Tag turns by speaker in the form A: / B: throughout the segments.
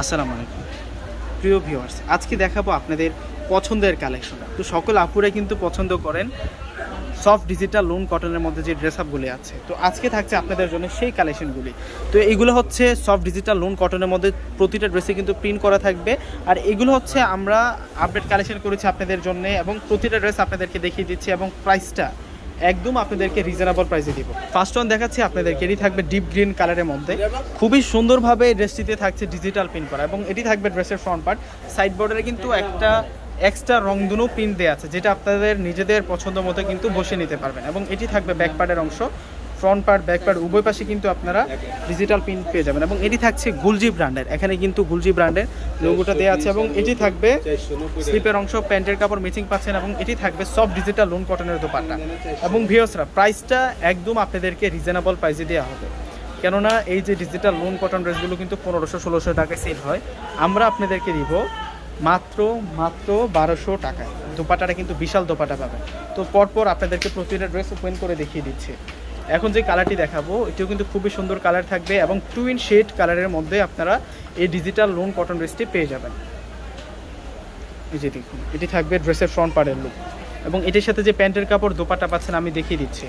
A: আসসালামু আলাইকুম। প্রিয় ভিউয়ার্স আজকে দেখাবো আপনাদের পছন্দের কালেকশন তো সকল আপুরা কিন্তু পছন্দ করেন সফট ডিজিটাল লোন কটনের মধ্যে যে ড্রেস আপগুলি আছে। তো আজকে থাকছে আপনাদের জন্য সেই কালেকশনগুলি তো এগুলো হচ্ছে সফট ডিজিটাল লোন কটনের মধ্যে প্রতিটা ড্রেসে কিন্তু প্রিন্ট করা থাকবে। আর এগুলো হচ্ছে আমরা আপডেট কালেকশন করেছি আপনাদের জন্য এবং প্রতিটা ড্রেস আপনাদেরকে দেখিয়ে দিচ্ছি এবং প্রাইসটা একদম আপনাদেরকে রিজনেবল প্রাইসে দিব। ফার্স্ট ওয়ান দেখাচ্ছি আপনাদেরকে এটি থাকবে ডিপ গ্রিন কালারের মধ্যে। খুবই সুন্দরভাবে ড্রেসটিতে থাকছে ডিজিটাল প্রিন্ট করা এবং এটি থাকবে ড্রেসের ফ্রন্ট পার্ট সাইড বর্ডারে কিন্তু একটা এক্সট্রা রংধনু প্রিন্ট দেওয়া আছে, যেটা আপনাদের নিজেদের পছন্দ মতো কিন্তু বসে নিতে পারবেন এবং এটি থাকবে ব্যাক পার্টের অংশ। ফ্রন্ট পার্ট ব্যাক পার্ট উভয় পাশে কিন্তু আপনারা ডিজিটাল প্রিন্ট পেয়ে যাবেন। এবং এটি থাকছে গুলজি ব্র্যান্ডের এখানে কিন্তু গুলজি ব্র্যান্ডের লোগোটা দেওয়া আছে এবং এটি থাকবে স্লিপের অংশ, প্যান্টের কাপড় ম্যাচিং পাচ্ছেন এবং এটি থাকবে সব ডিজিটাল লোন কটনের দোপাট্টা। এবং ভিওসরা প্রাইসটা একদম আপনাদেরকে রিজনেবল প্রাইসে দেওয়া হবে। কেননা এই যে ডিজিটাল লোন কটন ড্রেসগুলো কিন্তু পনেরোশো, ষোলোশো টাকায় সেল হয়। আমরা আপনাদেরকে দিব মাত্র মাত্র বারোশো টাকায়। দোপাটাটা কিন্তু বিশাল দোপাটা পাবেন। তো পরপর আপনাদেরকে প্রতিটা ড্রেস ওপেন করে দেখিয়ে দিচ্ছে। এখন যে কালারটি দেখাবো, এটিও কিন্তু খুবই সুন্দর কালার থাকবে এবং টুইন শেড কালারের মধ্যে আপনারা এই ডিজিটাল লোন কটন ড্রেসটি পেয়ে যাবেন। এই যে দেখুন, এটি থাকবে ড্রেসের ফ্রন্ট পার্টের লুক এবং এটির সাথে যে প্যান্টের কাপড় দোপাটা পাচ্ছেন, আমি দেখিয়ে দিচ্ছি।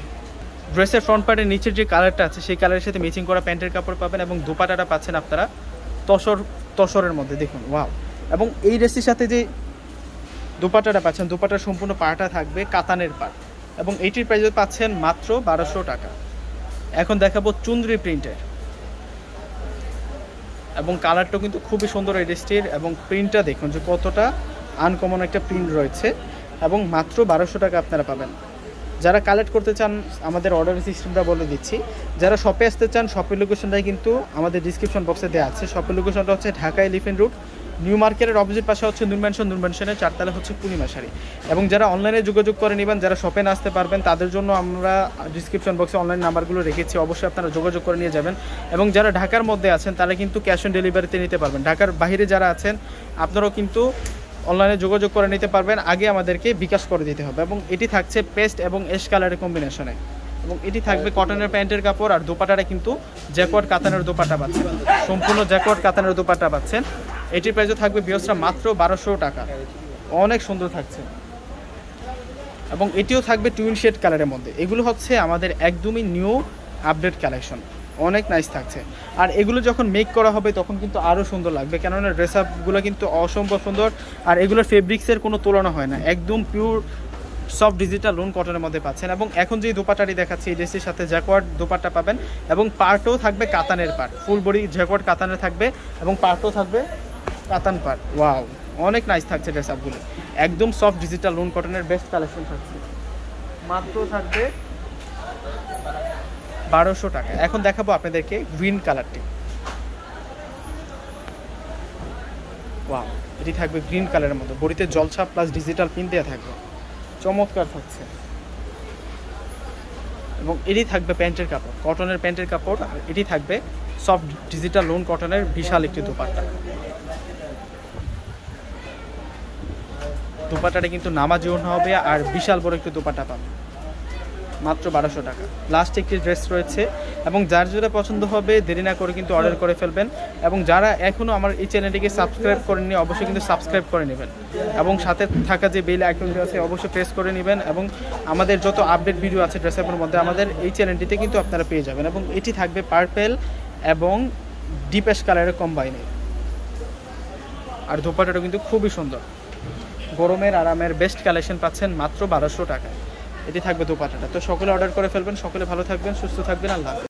A: ড্রেসের ফ্রন্ট পার্টের নিচের যে কালারটা আছে, সেই কালারের সাথে ম্যাচিং করা প্যান্টের কাপড় পাবেন এবং দোপাটাটা পাচ্ছেন আপনারা তসর, তসরের মধ্যে, দেখুন ওয়াও এবং এই ড্রেসটির সাথে যে দোপাটাটা পাচ্ছেন, দোপাটার সম্পূর্ণ পাটা থাকবে কাতানের পাট এবং এইটির প্রাইস পাচ্ছেন মাত্র বারোশো টাকা। এখন দেখাবো চুন্দ্রি প্রিন্টের এবং কালারটাও কিন্তু খুবই সুন্দর এই ড্রেসটির এবং প্রিন্টটা দেখুন যে কতটা আনকমন একটা প্রিন্ট রয়েছে এবং মাত্র বারোশো টাকা আপনারা পাবেন। যারা কালেক্ট করতে চান, আমাদের অর্ডার সিস্টেমটা বলে দিচ্ছি। যারা শপে আসতে চান শপের লোকেশনটাই কিন্তু আমাদের ডিসক্রিপশন বক্সে দেওয়া আছে। শপের লোকেশনটা হচ্ছে ঢাকা এলিফেন্ট রুট নিউ মার্কেটের অপোজিট পাশে হচ্ছে নূর ম্যানশন নূর ম্যানশনের চারতলা হচ্ছে পূর্ণিমা শাড়ি। এবং যারা অনলাইনে যোগাযোগ করে নেবেন যারা শপে না আসতে পারবেন তাদের জন্য আমরা ডিসক্রিপশন বক্সে অনলাইন নাম্বারগুলো রেখেছি। অবশ্যই আপনারা যোগাযোগ করে নিয়ে যাবেন। এবং যারা ঢাকার মধ্যে আছেন তারা কিন্তু ক্যাশ অন ডেলিভারিতে নিতে পারবেন। ঢাকার বাইরে যারা আছেন আপনারাও কিন্তু অনলাইনে যোগাযোগ করে নিতে পারবেন। আগে আমাদেরকে বিকাশ করে দিতে হবে। এবং এটি থাকছে পেস্ট এবং এস কালারের কম্বিনেশনে এবং এটি থাকবে কটনের প্যান্টের কাপড় আর দোপাটাটা কিন্তু জ্যাকওয়ার্ড কাতানের দোপাটা পাচ্ছেন। সম্পূর্ণ জ্যাকওয়ার্ড কাতানের দোপাটা পাচ্ছেন। এটির প্রাইসও থাকবে বিয়সটা মাত্র বারোশো টাকা। অনেক সুন্দর থাকছে। এবং এটিও থাকবে টুইন শেড কালারের মধ্যে। এগুলো হচ্ছে আমাদের একদমই নিউ আপডেট কালেকশন অনেক নাইস থাকছে। আর এগুলো যখন মেক করা হবে, তখন কিন্তু আরও সুন্দর লাগবে। কেননা ড্রেস আপগুলো কিন্তু অসম্ভব সুন্দর। আর এগুলোর ফেব্রিক্সের কোনো তুলনা হয় না। একদম পিওর সফট ডিজিটাল লোন কটনের মধ্যে পাচ্ছেন। এবং এখন যে দোপাটাটি দেখাচ্ছি, এই ড্রেসের সাথে জ্যাকওয়ার্ড দোপাট্টা পাবেন। এবং পার্টও থাকবে কাতানের পার্ট ফুল বডি জ্যাকওয়ার্ড কাতানের থাকবে। এবং পার্টও থাকবে কাতান পার্ট ওয়াও অনেক নাইস থাকছে ড্রেস আপগুলো একদম সফট ডিজিটাল লোন কটনের বেস্ট কালেকশন থাকছে। মাত্র থাকবে বারোশো টাকা। এখন দেখাবো আপনাদেরকে গ্রিন কালারটি ওয়াও এটি থাকবে গ্রিন কালারের মতো। বড়িতে জলছাপ প্লাস ডিজিটাল পিন দেওয়া থাকবে। চমৎকার থাকছে। এবং এটি থাকবে প্যান্টের কাপড়। কটনের প্যান্টের কাপড় আর এটি থাকবে সফট ডিজিটাল লোন কটনের বিশাল একটি দোপাট্টা। দোপাট্টাটা কিন্তু নামাজি ওড়না হবে আর বিশাল বড় একটি দোপাট্টা পাবে। মাত্র বারোশো টাকা। লাস্ট একটি ড্রেস রয়েছে এবং যার যেটা পছন্দ হবে, দেরি না করে কিন্তু অর্ডার করে ফেলবেন এবং যারা এখনও আমার এই চ্যানেলটিকে সাবস্ক্রাইব করেননি, অবশ্যই কিন্তু সাবস্ক্রাইব করে নেবেন। এবং সাথে থাকা যে বেল আইকনটি আছে, অবশ্যই প্রেস করে নেবেন এবং আমাদের যত আপডেট ভিডিও আছে ড্রেসআপের মধ্যে, আমাদের এই চ্যানেলটিতে কিন্তু আপনারা পেয়ে যাবেন এবং এটি থাকবে পার্পেল এবং ডিপেশ কালারের কম্বাইনে আর দোপাটাটা কিন্তু খুবই সুন্দর। গরমের আরামের বেস্ট কালেকশন পাচ্ছেন মাত্র বারোশো টাকা এটি থাকবে দুপাটাটা তো সকলে অর্ডার করে ফেলবেন, সকলে ভালো থাকবেন, সুস্থ থাকবেন, আল্লাহ।